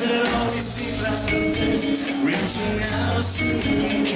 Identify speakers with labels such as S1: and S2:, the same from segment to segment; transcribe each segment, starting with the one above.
S1: that always seemed like a fist reaching out to make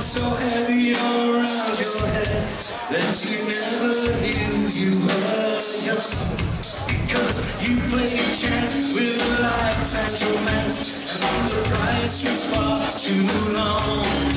S1: so heavy around your head that you never knew you were young. Because you played chance with a lifetime's romance, and the price was far too long.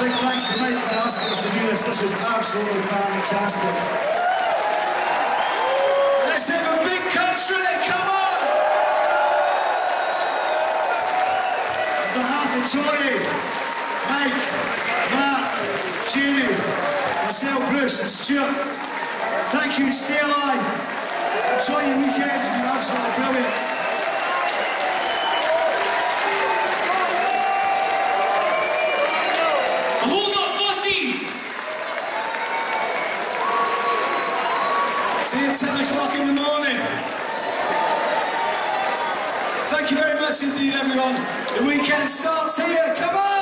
S2: Big thanks to Mike for asking us to do this. This was absolutely fantastic. Let's have a big country, come on! On behalf of Tony, Mike, Matt, Jamie, myself, Bruce and Stuart, thank you, stay alive. Enjoy your weekend, it's been absolutely brilliant. At 10 o'clock in the morning. Thank you very much indeed, everyone. The weekend starts here. Come on!